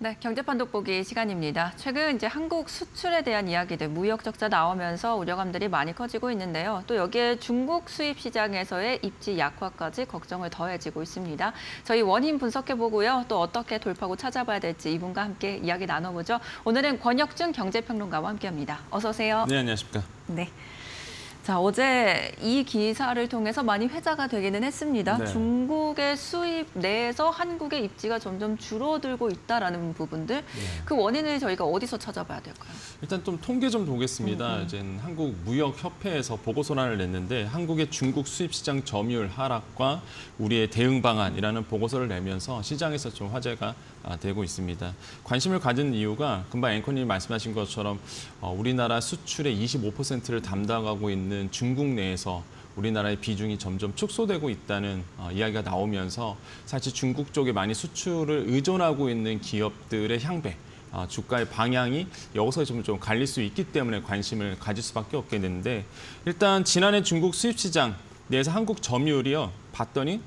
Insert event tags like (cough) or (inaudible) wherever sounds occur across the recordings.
네, 경제판 돋보기 시간입니다. 최근 이제 한국 수출에 대한 이야기들, 무역 적자 나오면서 우려감들이 많이 커지고 있는데요. 또 여기에 중국 수입 시장에서의 입지 약화까지 걱정을 더해지고 있습니다. 저희 원인 분석해 보고요. 또 어떻게 돌파구 찾아봐야 될지 이분과 함께 이야기 나눠보죠. 오늘은 권혁준 경제평론가와 함께합니다. 어서 오세요. 네, 안녕하십니까. 네. 자, 어제 이 기사를 통해서 많이 회자가 되기는 했습니다. 네. 중국의 수입 내에서 한국의 입지가 점점 줄어들고 있다라는 부분들. 그 원인을 저희가 어디서 찾아봐야 될까요? 일단 좀 통계 좀 보겠습니다. 음, 이제 한국 무역 협회에서 보고서란을 냈는데 한국의 중국 수입 시장 점유율 하락과 우리의 대응 방안이라는 보고서를 내면서 시장에서 좀 화제가 아, 되고 있습니다. 관심을 가진 이유가 금방 앵커님이 말씀하신 것처럼 어, 우리나라 수출의 25%를 담당하고 있는 중국 내에서 우리나라의 비중이 점점 축소되고 있다는 어, 이야기가 나오면서 사실 중국 쪽에 많이 수출을 의존하고 있는 기업들의 향배 아, 주가의 방향이 여기서 좀, 좀 갈릴 수 있기 때문에 관심을 가질 수밖에 없게 되는데 일단 지난해 중국 수입 시장 내에서 한국 점유율이요 봤더니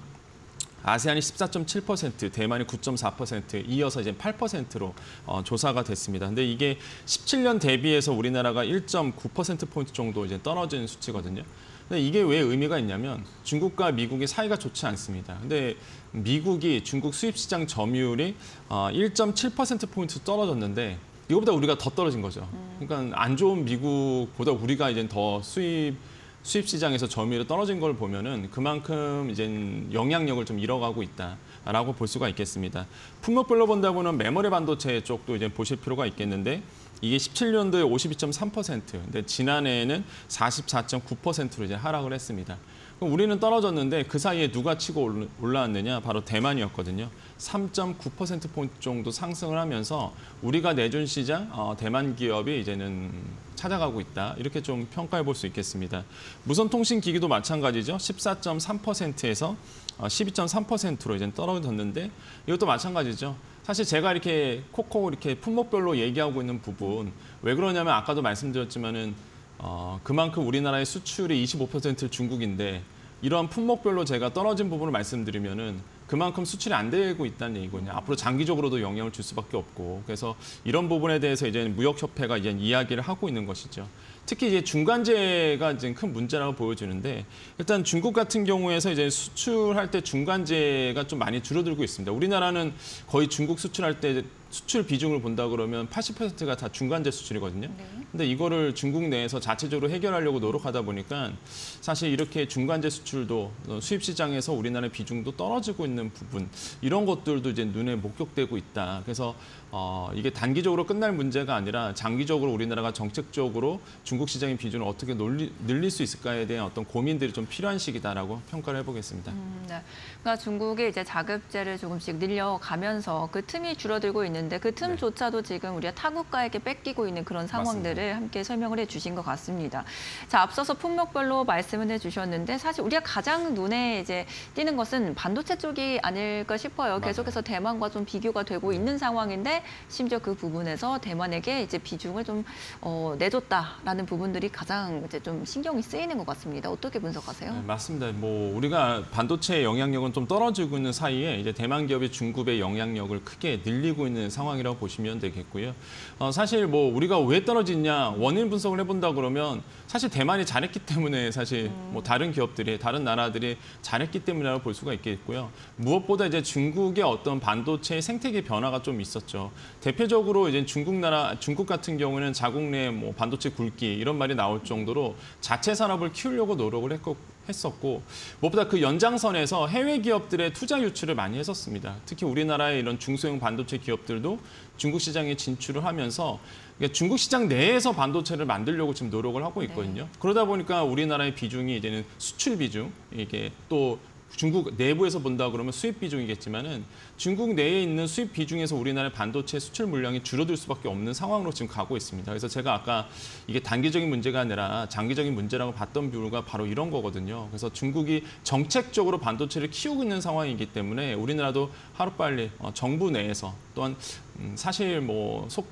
아세안이 14.7%, 대만이 9.4%, 이어서 이제 8%로 어, 조사가 됐습니다. 근데 이게 17년 대비해서 우리나라가 1.9% 포인트 정도 이제 떨어진 수치거든요. 근데 이게 왜 의미가 있냐면 중국과 미국의 사이가 좋지 않습니다. 근데 미국이 중국 수입 시장 점유율이 어, 1.7% 포인트 떨어졌는데 이거보다 우리가 더 떨어진 거죠. 그러니까 안 좋은 미국보다 우리가 이제 더 수입 수입 시장에서 점유율이 떨어진 걸 보면은 그만큼 이제 영향력을 좀 잃어가고 있다라고 볼 수가 있겠습니다. 품목별로 본다고는 메모리 반도체 쪽도 이제 보실 필요가 있겠는데 이게 17년도에 52.3%, 근데 지난해에는 44.9%로 이제 하락을 했습니다. 우리는 떨어졌는데 그 사이에 누가 치고 올- 올라왔느냐? 바로 대만이었거든요. 3.9%포인트 정도 상승을 하면서 우리가 내준 시장, 어, 대만 기업이 이제는 찾아가고 있다. 이렇게 좀 평가해 볼 수 있겠습니다. 무선통신기기도 마찬가지죠. 14.3%에서 어, 12.3%로 이제 떨어졌는데 이것도 마찬가지죠. 사실 제가 이렇게 콕콕 이렇게 품목별로 얘기하고 있는 부분 왜 그러냐면 아까도 말씀드렸지만은 어, 그만큼 우리나라의 수출이 25% 중국인데 이러한 품목별로 제가 떨어진 부분을 말씀드리면은 그만큼 수출이 안 되고 있다는 얘기거든요. 앞으로 장기적으로도 영향을 줄 수밖에 없고 그래서 이런 부분에 대해서 이제 무역협회가 이제 이야기를 하고 있는 것이죠. 특히 이제 중간재가 이제 큰 문제라고 보여지는데 일단 중국 같은 경우에서 이제 수출할 때 중간재가 좀 많이 줄어들고 있습니다. 우리나라는 거의 중국 수출할 때 수출 비중을 본다 그러면 80%가 다 중간재 수출이거든요. 근데 이거를 중국 내에서 자체적으로 해결하려고 노력하다 보니까 사실 이렇게 중간재 수출도 어, 수입 시장에서 우리나라의 비중도 떨어지고 있는 부분 이런 것들도 이제 눈에 목격되고 있다. 그래서 어, 이게 단기적으로 끝날 문제가 아니라 장기적으로 우리나라가 정책적으로 중국 시장의 비중을 어떻게 놀리, 늘릴 수 있을까에 대한 어떤 고민들이 좀 필요한 시기다라고 평가를 해보겠습니다. 음, 네. 그러니까 중국이 이제 자급제를 조금씩 늘려가면서 그 틈이 줄어들고 있는데 그 틈조차도 지금 우리가 타국가에게 뺏기고 있는 그런 상황들을 함께 설명을 해주신 것 같습니다. 자, 앞서서 품목별로 말씀을 해주셨는데 사실 우리가 가장 눈에 이제 띄는 것은 반도체 쪽이 아닐까 싶어요. 계속해서 대만과 좀 비교가 되고 있는 상황인데 심지어 그 부분에서 대만에게 이제 비중을 좀 어, 내줬다라는 부분들이 가장 이제 좀 신경이 쓰이는 것 같습니다. 어떻게 분석하세요? 네, 맞습니다. 뭐 우리가 반도체의 영향력은 좀 떨어지고 있는 사이에 이제 대만 기업이 중국의 영향력을 크게 늘리고 있는 상황이라고 보시면 되겠고요. 어, 사실 뭐 우리가 왜 떨어지냐 원인 분석을 해본다 그러면 사실 대만이 잘했기 때문에 사실 뭐 다른 기업들이 다른 나라들이 잘했기 때문이라고 볼 수가 있겠고요. 무엇보다 이제 중국의 어떤 반도체의 생태계 변화가 좀 있었죠. 대표적으로 이제 중국 나라 중국 같은 경우는 자국 내 뭐 반도체 굵기 이런 말이 나올 정도로 자체 산업을 키우려고 노력을 했고 했었고 무엇보다 그 연장선에서 해외 기업들의 투자 유치를 많이 했었습니다. 특히 우리나라의 이런 중소형 반도체 기업들도 중국 시장에 진출을 하면서 그러니까 중국 시장 내에서 반도체를 만들려고 지금 노력을 하고 있거든요. 그러다 보니까 우리나라의 비중이 이제는 수출 비중 이게 또 중국 내부에서 본다 그러면 수입 비중이겠지만은 중국 내에 있는 수입 비중에서 우리나라의 반도체 수출 물량이 줄어들 수밖에 없는 상황으로 지금 가고 있습니다. 그래서 제가 아까 이게 단기적인 문제가 아니라 장기적인 문제라고 봤던 뷰가 바로 이런 거거든요. 그래서 중국이 정책적으로 반도체를 키우고 있는 상황이기 때문에 우리나라도 하루빨리 어, 정부 내에서 또한 음, 사실 뭐 속,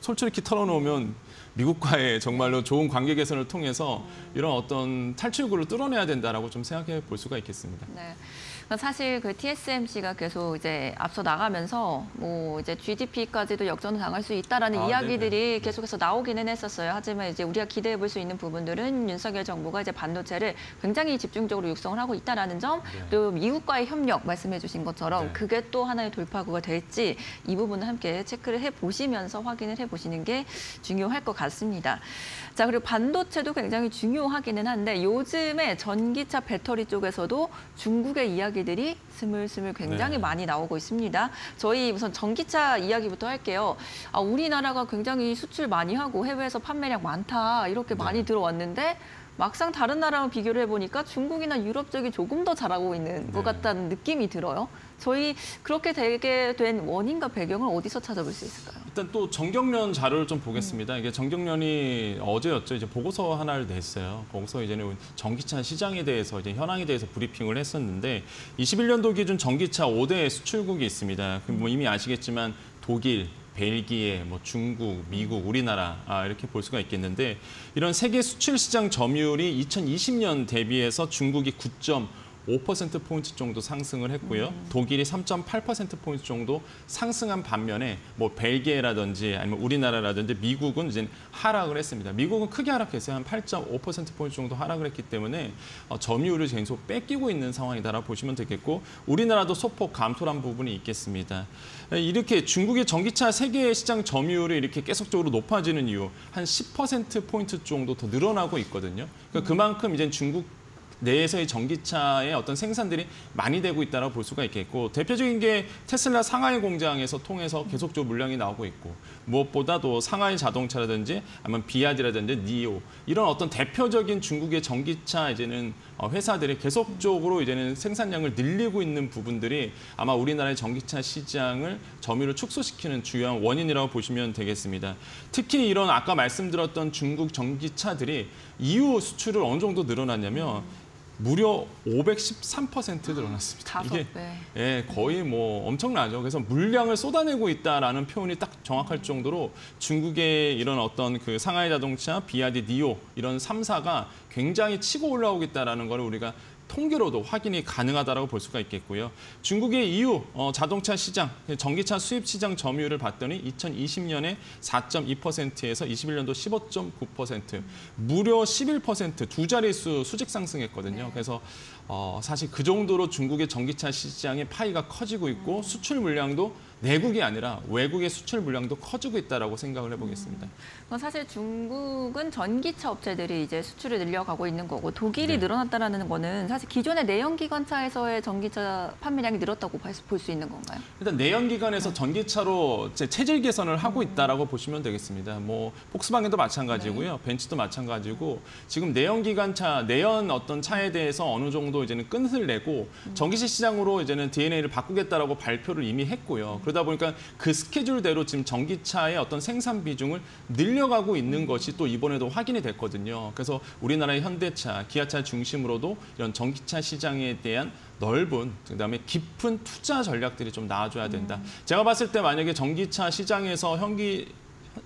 솔직히 털어놓으면 미국과의 정말로 좋은 관계 개선을 통해서 이런 어떤 탈출구를 뚫어내야 된다라고 좀 생각해 볼 수가 있겠습니다. 네. 그러니까 사실 그 TSMC가 계속 이제 앞서 나가면서 뭐 이제 GDP까지도 역전을 당할 수 있다라는 아, 이야기들이 계속해서 나오기는 했었어요. 하지만 이제 우리가 기대해 볼 수 있는 부분들은 윤석열 정부가 이제 반도체를 굉장히 집중적으로 육성을 하고 있다라는 점, 네. 또 미국과의 협력 말씀해 주신 것처럼 네. 그게 또 하나의 돌파구가 될지 이 부분을 함께 체크를 해 보시면서 확인을 해 보시는 게 중요할 것 같습니다. 자, 그리고 반도체도 굉장히 중요하기는 한데 요즘에 전기차 배터리 쪽에서도 중국의 이야기 들이 스물스물 굉장히 네. 많이 나오고 있습니다. 저희 우선 전기차 이야기부터 할게요. 아, 우리나라가 굉장히 수출 많이 하고 해외에서 판매량 많다 이렇게 많이 네. 들어왔는데 막상 다른 나라랑 비교를 해보니까 중국이나 유럽 쪽이 조금 더 잘하고 있는 것 네. 같다는 느낌이 들어요. 저희 그렇게 되게 된 원인과 배경을 어디서 찾아볼 수 있을까요? 일단 또 정경련 자료를 좀 보겠습니다. 이게 정경련이 어제였죠. 이제 보고서 하나를 냈어요. 거기서 이제는 전기차 시장에 대해서 이제 현황에 대해서 브리핑을 했었는데 21년도 기준 전기차 5대 수출국이 있습니다. 그뭐 이미 아시겠지만 독일, 벨기에, 뭐 중국, 미국, 우리나라 아, 이렇게 볼 수가 있겠는데 이런 세계 수출 시장 점유율이 2020년 대비해서 중국이 9. 5%포인트 정도 상승을 했고요. 독일이 3.8%포인트 정도 상승한 반면에 뭐 벨기에라든지 아니면 우리나라라든지 미국은 이제 하락을 했습니다. 미국은 크게 하락했어요. 한 8.5%포인트 정도 하락을 했기 때문에 어, 점유율을 계속 뺏기고 있는 상황이다라 보시면 되겠고 우리나라도 소폭 감소한 부분이 있겠습니다. 이렇게 중국의 전기차 세계 시장 점유율이 이렇게 계속적으로 높아지는 이유 한 10%포인트 정도 더 늘어나고 있거든요. 그러니까 그만큼 이제 중국 내에서의 전기차의 어떤 생산들이 많이 되고 있다고 볼 수가 있겠고 대표적인 게 테슬라 상하이 공장에서 통해서 계속적으로 물량이 나오고 있고 무엇보다도 상하이 자동차라든지 아니면 비아디라든지 니오 이런 어떤 대표적인 중국의 전기차 이제는 어, 회사들이 계속적으로 이제는 생산량을 늘리고 있는 부분들이 아마 우리나라의 전기차 시장을 점유율을 축소시키는 주요한 원인이라고 보시면 되겠습니다. 특히 이런 아까 말씀드렸던 중국 전기차들이 이후 수출을 어느 정도 늘어났냐면 무려 513% 늘어났습니다. 이게 배. 예, 거의 뭐 엄청나죠. 그래서 물량을 쏟아내고 있다라는 표현이 딱 정확할 정도로 중국의 이런 어떤 그 상하이 자동차, 비아디, 니오 이런 3사가 굉장히 치고 올라오고 있다라는 걸 우리가 통계로도 확인이 가능하다라고 볼 수가 있겠고요. 중국의 이후 어, 자동차 시장, 전기차 수입 시장 점유율을 봤더니 2020년에 4.2%에서 21년도 15.9%, 무려 11%두 자릿수 수직 상승했거든요. 네. 그래서 어, 사실 그 정도로 중국의 전기차 시장의 파이가 커지고 있고 수출 물량도 내국이 아니라 외국의 수출 물량도 커지고 있다라고 생각을 해보겠습니다. 그건 사실 중국은 전기차 업체들이 이제 수출을 늘려가고 있는 거고 독일이 네. 늘어났다라는 거는 사실 기존의 내연기관차에서의 전기차 판매량이 늘었다고 볼 수 있는 건가요? 일단 내연기관에서 전기차로 이제 체질 개선을 하고 있다라고 보시면 되겠습니다. 뭐 폭스바겐도 마찬가지고요, 벤츠도 마찬가지고 지금 내연기관차, 내연 어떤 차에 대해서 어느 정도 이제는 끈을 내고 전기차 시장으로 이제는 DNA를 바꾸겠다라고 발표를 이미 했고요. 그러다 보니까 그 스케줄대로 지금 전기차의 어떤 생산 비중을 늘려가고 있는 것이 또 이번에도 확인이 됐거든요. 그래서 우리나라의 현대차, 기아차 중심으로도 이런 전기차 시장에 대한 넓은 그다음에 깊은 투자 전략들이 좀 나와줘야 된다. 제가 봤을 때 만약에 전기차 시장에서 현기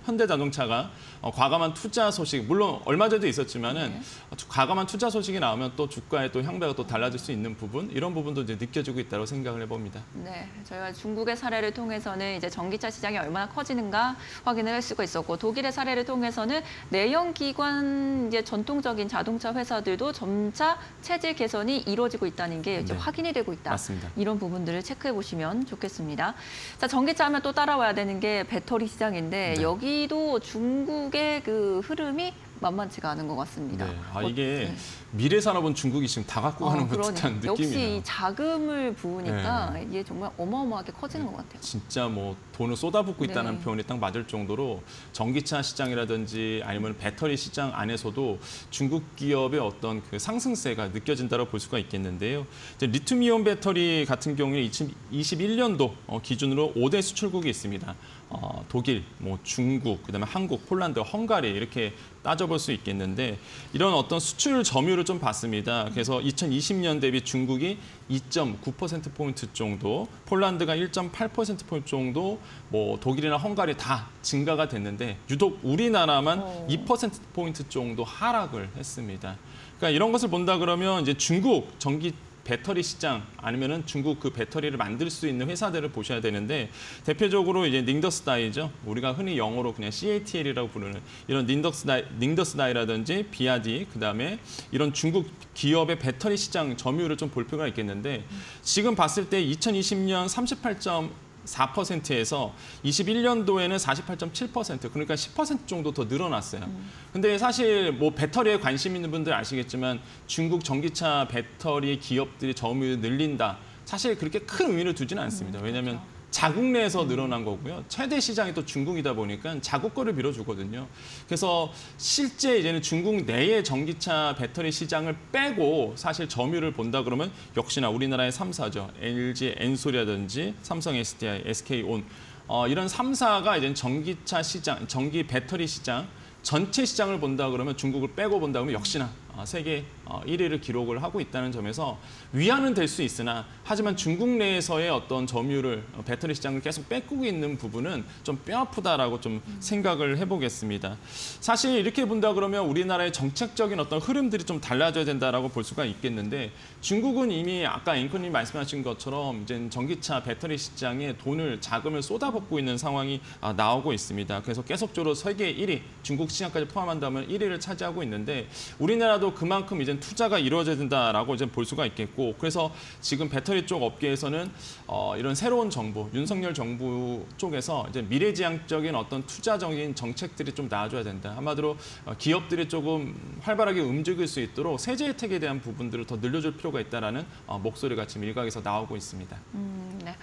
현대자동차가 어, 과감한 투자 소식 물론 얼마 전에도 있었지만은 네. 어, 과감한 투자 소식이 나오면 또 주가의 또 향배가 또 달라질 수 있는 부분 이런 부분도 이제 느껴지고 있다고 생각을 해봅니다. 네, 저희가 중국의 사례를 통해서는 이제 전기차 시장이 얼마나 커지는가 확인을 할 수가 있었고 독일의 사례를 통해서는 내연기관 이제 전통적인 자동차 회사들도 점차 체질 개선이 이루어지고 있다는 게 이제 네. 확인이 되고 있다. 맞습니다. 이런 부분들을 체크해 보시면 좋겠습니다. 자, 전기차 하면 또 따라와야 되는 게 배터리 시장인데 네. 여기도 중국 의 그 흐름이 만만치가 않은 것 같습니다. 네. 아, 어, 이게 네. 미래 산업은 중국이 지금 다 갖고 가는 어, 그러네요. 듯한 역시 느낌이에요. 이 자금을 부으니까 네. 이게 정말 어마어마하게 커지는 것 같아요. 진짜 뭐 돈을 쏟아붓고 있다는 네. 표현이 딱 맞을 정도로 전기차 시장이라든지 아니면 배터리 시장 안에서도 중국 기업의 어떤 그 상승세가 느껴진다고 볼 수가 있겠는데요. 리튬이온 배터리 같은 경우에 2021년도 어, 기준으로 5대 수출국이 있습니다. 어, 독일, 뭐 중국, 그다음에 한국, 폴란드, 헝가리 이렇게 따져볼 수 있겠는데 이런 어떤 수출 점유율을 좀 봤습니다. 그래서 2020년 대비 중국이 2.9% 포인트 정도, 폴란드가 1.8% 포인트 정도, 뭐 독일이나 헝가리 다 증가가 됐는데 유독 우리나라만 어. 2% 포인트 정도 하락을 했습니다. 그러니까 이런 것을 본다 그러면 이제 중국 전기 배터리 시장 아니면은 중국 그 배터리를 만들 수 있는 회사들을 보셔야 되는데 대표적으로 이제 닝더스다이죠. 우리가 흔히 영어로 그냥 CATL이라고 부르는 이런 닝더스다이, 닝더스다이라든지 비아디 그다음에 이런 중국 기업의 배터리 시장 점유율을 좀 볼 필요가 있겠는데 지금 봤을 때 2020년 38점 4%에서 21년도에는 48.7% 그러니까 10% 정도 더 늘어났어요. 근데 사실 뭐 배터리에 관심 있는 분들 아시겠지만 중국 전기차 배터리 기업들이 점유율 늘린다. 사실 그렇게 큰 의미를 두지는 않습니다. 왜냐하면 자국 내에서 늘어난 거고요. 최대 시장이 또 중국이다 보니까 자국 거를 밀어주거든요. 그래서 실제 이제는 중국 내의 전기차 배터리 시장을 빼고 사실 점유를 본다 그러면 역시나 우리나라의 3사죠. LG 엔솔이라든지 삼성 SDI, SK온 어, 이런 3사가 이제 전기차 시장, 전기 배터리 시장 전체 시장을 본다 그러면 중국을 빼고 본다 그러면 역시나 어, 세계 어, 1위를 기록을 하고 있다는 점에서 위안은 될 수 있으나 하지만 중국 내에서의 어떤 점유율을 어, 배터리 시장을 계속 뺏고 있는 부분은 좀 뼈아프다라고 좀 생각을 해보겠습니다. 사실 이렇게 본다 그러면 우리나라의 정책적인 어떤 흐름들이 좀 달라져야 된다라고 볼 수가 있겠는데 중국은 이미 아까 앵커님 말씀하신 것처럼 이제 전기차 배터리 시장에 돈을 자금을 쏟아붓고 있는 상황이 아, 나오고 있습니다. 그래서 계속적으로 세계 1위 중국 시장까지 포함한다면 1위를 차지하고 있는데 우리나라도 그만큼 이제 투자가 이루어져야 된다라고 이제 볼 수가 있겠고 그래서 지금 배터리 쪽 업계에서는 어, 이런 새로운 정부 윤석열 정부 쪽에서 이제 미래지향적인 어떤 투자적인 정책들이 좀 나와줘야 된다. 한마디로 어, 기업들이 조금 활발하게 움직일 수 있도록 세제 혜택에 대한 부분들을 더 늘려줄 필요가 있다라는 어, 목소리가 지금 일각에서 나오고 있습니다. 음, 네.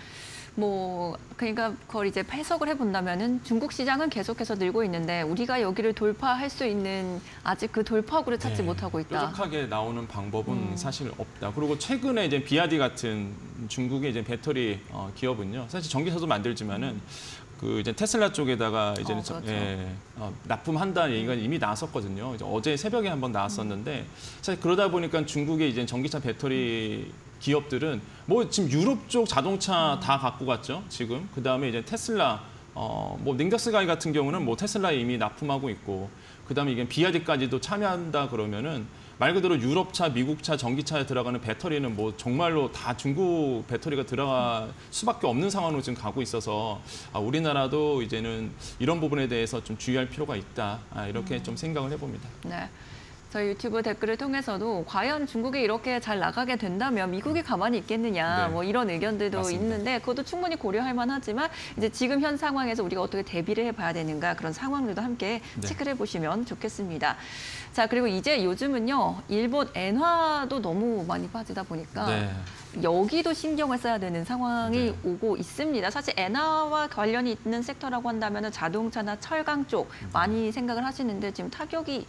뭐 그러니까 그걸 이제 해석을 해본다면은 중국 시장은 계속해서 늘고 있는데 우리가 여기를 돌파할 수 있는 아직 그 돌파구를 찾지 네, 못하고 있다. 뾰족하게 나오는 방법은 음. 사실 없다. 그리고 최근에 이제 비아디 같은 중국의 이제 배터리 어, 기업은요. 사실 전기차도 만들지만은 그 이제 테슬라 쪽에다가 이제는 어, 저- 그렇죠. 예, 어, 납품한다는 얘기가 이미 나왔었거든요. 이제 어제 새벽에 한번 나왔었는데 사실 그러다 보니까 중국의 이제 전기차 배터리 기업들은 뭐 지금 유럽 쪽 자동차 다 갖고 갔죠. 지금 그 다음에 이제 테슬라 어, 뭐 닝더스가이 같은 경우는 뭐 테슬라에 이미 납품하고 있고 그다음에 이게 비아디까지도 참여한다 그러면은 말 그대로 유럽차, 미국차, 전기차에 들어가는 배터리는 뭐 정말로 다 중국 배터리가 들어갈 수밖에 없는 상황으로 지금 가고 있어서 아, 우리나라도 이제는 이런 부분에 대해서 좀 주의할 필요가 있다 아, 이렇게 좀 생각을 해봅니다. 네. 저희 유튜브 댓글을 통해서도 과연 중국이 이렇게 잘 나가게 된다면 미국이 가만히 있겠느냐 네. 뭐 이런 의견들도 맞습니다. 있는데 그것도 충분히 고려할 만하지만 이제 지금 현 상황에서 우리가 어떻게 대비를 해봐야 되는가 그런 상황들도 함께 네. 체크를 해보시면 좋겠습니다. 자 그리고 이제 요즘은요 일본 엔화도 너무 많이 빠지다 보니까 네. 여기도 신경을 써야 되는 상황이 네. 오고 있습니다. 사실 엔화와 관련이 있는 섹터라고 한다면 자동차나 철강 쪽 네. 많이 생각을 하시는데 지금 타격이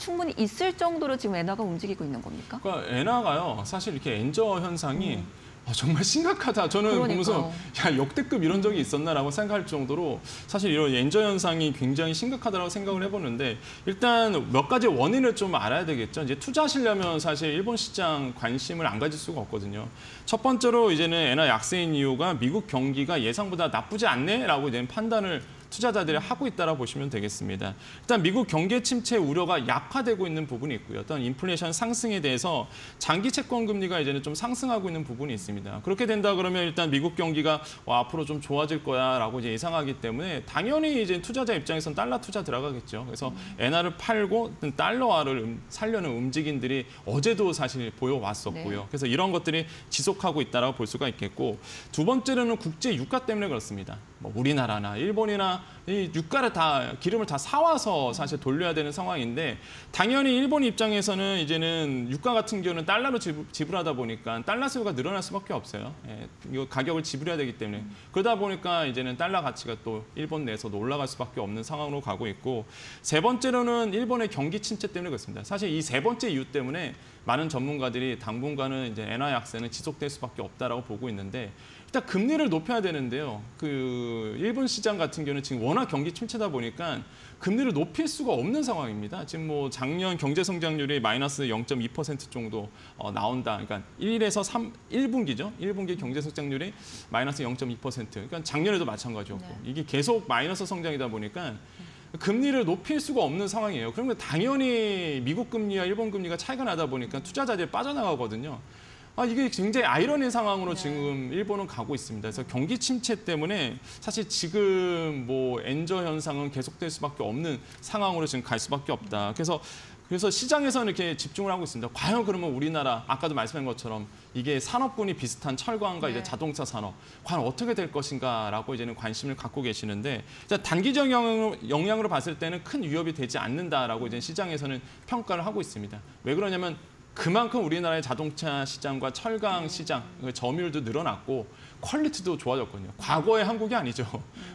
충분히 있을 정도로 지금 엔화가 움직이고 있는 겁니까? 그러니까 엔화가요 사실 이렇게 엔저 현상이 아, 정말 (laughs) 심각하다. 저는 그러니까요. 보면서 야 역대급 이런 적이 있었나라고 생각할 정도로 사실 이런 엔저 현상이 굉장히 심각하다고 생각을 해보는데 일단 몇 가지 원인을 좀 알아야 되겠죠. 이제 투자하시려면 사실 일본 시장 관심을 안 가질 수가 없거든요. 첫 번째로 이제는 엔화 약세인 이유가 미국 경기가 예상보다 나쁘지 않네라고 이제 판단을 투자자들이 하고 있다라 보시면 되겠습니다. 일단 미국 경기 침체 우려가 약화되고 있는 부분이 있고요. 어떤 인플레이션 상승에 대해서 장기 채권 금리가 이제는 좀 상승하고 있는 부분이 있습니다. 그렇게 된다 그러면 일단 미국 경기가 와, 앞으로 좀 좋아질 거야라고 이제 예상하기 때문에 당연히 이제 투자자 입장에서는 달러 투자 들어가겠죠. 그래서 엔화를 팔고 달러화를 음- 살려는 움직임들이 어제도 사실 보여왔었고요. 네. 그래서 이런 것들이 지속하고 있다라고 볼 수가 있겠고 두 번째로는 국제 유가 때문에 그렇습니다. 뭐 우리나라나 일본이나 이 유가를 다 기름을 다 사와서 사실 돌려야 되는 상황인데 당연히 일본 입장에서는 이제는 유가 같은 경우는 달러로 지불, 지불 하다 보니까 달러 수요가 늘어날 수밖에 없어요. 예, 이거 가격을 지불해야 되기 때문에 그러다 보니까 이제는 달러 가치가 또 일본 내에서도 올라갈 수밖에 없는 상황으로 가고 있고 세 번째로는 일본의 경기 침체 때문에 그렇습니다. 사실 이 세 번째 이유 때문에 많은 전문가들이 당분간은 이제 엔화 약세는 지속될 수밖에 없다라고 보고 있는데 일단 금리를 높여야 되는데요. 그 일본 시장 같은 경우는 지금 워낙 경기 침체다 보니까 금리를 높일 수가 없는 상황입니다. 지금 뭐 작년 경제 성장률이 마이너스 0.2% 정도 어, 나온다. 그러니까 1에서 3 1분기죠. 1분기 경제 성장률이 마이너스 0.2%. 그러니까 작년에도 마찬가지였고 네. 이게 계속 마이너스 성장이다 보니까 금리를 높일 수가 없는 상황이에요. 그러면 당연히 미국 금리와 일본 금리가 차이가 나다 보니까 투자자들이 빠져나가거든요. 아, 이게 굉장히 아이러니한 상황으로 네. 지금 일본은 가고 있습니다. 그래서 경기 침체 때문에 사실 지금 뭐 엔저 현상은 계속될 수밖에 없는 상황으로 지금 갈 수밖에 없다. 그래서 그래서 시장에서는 이렇게 집중을 하고 있습니다. 과연 그러면 우리나라 아까도 말씀한 것처럼 이게 산업군이 비슷한 철강과 네. 이제 자동차 산업 과연 어떻게 될 것인가라고 이제는 관심을 갖고 계시는데 자, 단기적 영향으로, 영향으로 봤을 때는 큰 위협이 되지 않는다라고 이제 시장에서는 평가를 하고 있습니다. 왜 그러냐면 그만큼 우리나라의 자동차 시장과 철강 시장 그 점유율도 늘어났고 quality도 좋아졌거든요. 과거의 한국이 아니죠.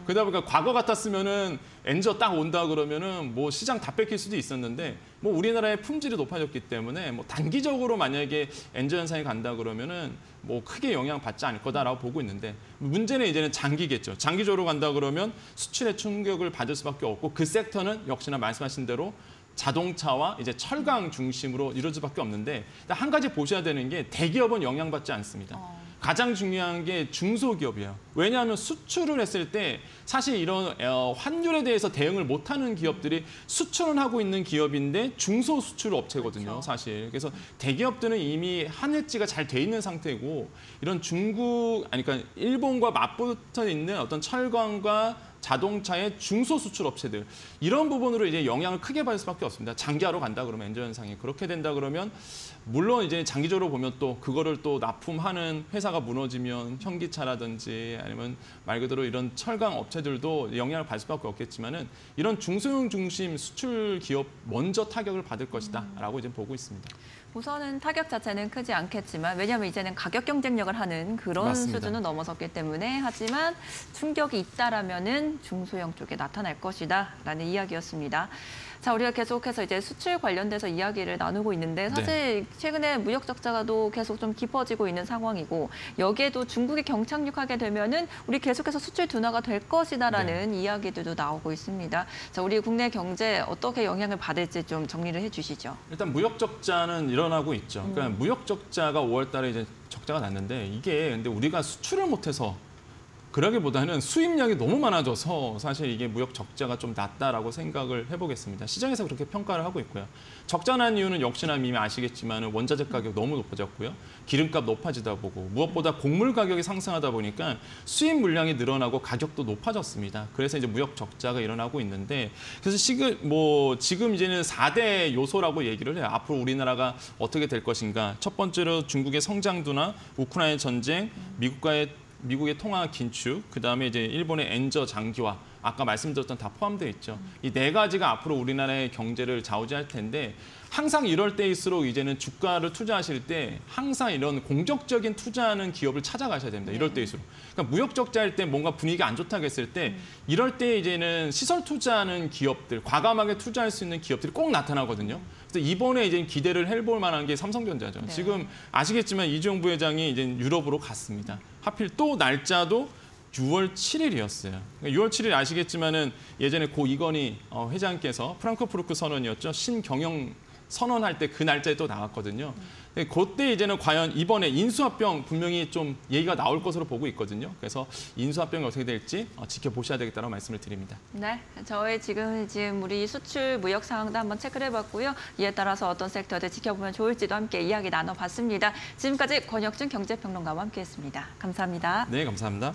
그러다 보니까 과거 같았으면은 엔저 딱 온다 그러면은 뭐 시장 다 뺏길 수도 있었는데 뭐 우리나라의 품질이 높아졌기 때문에 뭐 단기적으로 만약에 엔저 현상이 간다 그러면은 뭐 크게 영향 받지 않을 거다라고 보고 있는데 문제는 이제는 장기겠죠. 장기적으로 간다 그러면 수출에 충격을 받을 수밖에 없고 그 섹터는 역시나 말씀하신 대로 자동차와 이제 철강 중심으로 이루어질 수밖에 없는데 일단 한 가지 보셔야 되는 게 대기업은 영향받지 않습니다. 어. 가장 중요한 게 중소기업이에요. 왜냐하면 수출을 했을 때 사실 이런 어, 환율에 대해서 대응을 못하는 기업들이 수출을 하고 있는 기업인데 중소 수출 업체거든요, 그렇죠. 사실. 그래서 대기업들은 이미 한일지가 잘 돼 있는 상태고 이런 중국 아니 그러니까 일본과 맞붙어 있는 어떤 철강과 자동차의 중소 수출 업체들 이런 부분으로 이제 영향을 크게 받을 수밖에 없습니다. 장기화로 간다 그러면 엔저 현상이 그렇게 된다 그러면 물론 이제 장기적으로 보면 또 그거를 또 납품하는 회사가 무너지면 현기차라든지 아니면 말 그대로 이런 철강 업체들도 영향을 받을 수밖에 없겠지만은 이런 중소형 중심 수출 기업 먼저 타격을 받을 것이다라고 이제 보고 있습니다. 우선은 타격 자체는 크지 않겠지만 왜냐하면 이제는 가격 경쟁력을 하는 그런 맞습니다. 수준은 넘어섰기 때문에 하지만 충격이 있다라면은 중소형 쪽에 나타날 것이다라는 이야기였습니다. 자, 우리가 계속해서 이제 수출 관련돼서 이야기를 나누고 있는데 사실 최근에 무역 적자가도 계속 좀 깊어지고 있는 상황이고 여기에도 중국이 경착륙하게 되면은 우리 계속해서 수출 둔화가 될 것이다라는 이야기들도 나오고 있습니다. 자, 우리 국내 경제 어떻게 영향을 받을지 좀 정리를 해 주시죠. 일단 무역 적자는 일어나고 있죠. 그러니까 음. 무역 적자가 5월 달에 이제 적자가 났는데 이게 근데 우리가 수출을 못 해서 그러기보다는 수입량이 너무 많아져서 사실 이게 무역 적자가 좀 낮다라고 생각을 해보겠습니다. 시장에서 그렇게 평가를 하고 있고요. 적자 난 이유는 역시나 이미 아시겠지만 원자재 가격 너무 높아졌고요. 기름값 높아지다 보고 무엇보다 곡물 가격이 상승하다 보니까 수입 물량이 늘어나고 가격도 높아졌습니다. 그래서 이제 무역 적자가 일어나고 있는데 그래서 지금 뭐 지금 이제는 4대 요소라고 얘기를 해요. 앞으로 우리나라가 어떻게 될 것인가. 첫 번째로 중국의 성장도나 우크라이나 전쟁, 미국과의 미국의 통화 긴축, 그 다음에 이제 일본의 엔저 장기화, 아까 말씀드렸던 다 포함되어 있죠. 이 네 가지가 앞으로 우리나라의 경제를 좌우지할 텐데 항상 이럴 때일수록 이제는 주가를 투자하실 때 항상 이런 공적적인 투자하는 기업을 찾아가셔야 됩니다. 이럴 때일수록. 그러니까 무역 적자일 때 뭔가 분위기가 안 좋다고 했을 때 이럴 때 이제는 시설 투자하는 기업들, 과감하게 투자할 수 있는 기업들이 꼭 나타나거든요. 그래서 이번에 이제 기대를 해볼 만한 게 삼성전자죠. 네. 지금 아시겠지만 이재용 부회장이 이제 유럽으로 갔습니다. 하필 또 날짜도 6월 7일이었어요. 6월 7일 아시겠지만은 예전에 고 이건희 어, 회장께서 프랑크푸르크 선언이었죠. 신경영 선언할 때 그 날짜에 또 나왔거든요. 근데 그때 이제는 과연 이번에 인수합병 분명히 좀 얘기가 나올 것으로 보고 있거든요. 그래서 인수합병이 어떻게 될지 어, 지켜보셔야 되겠다는 말씀을 드립니다. 네, 저희 지금 지금 우리 수출 무역 상황도 한번 체크를 해봤고요. 이에 따라서 어떤 섹터들 지켜보면 좋을지도 함께 이야기 나눠봤습니다. 지금까지 권혁준 경제평론가와 함께했습니다. 감사합니다. 네, 감사합니다.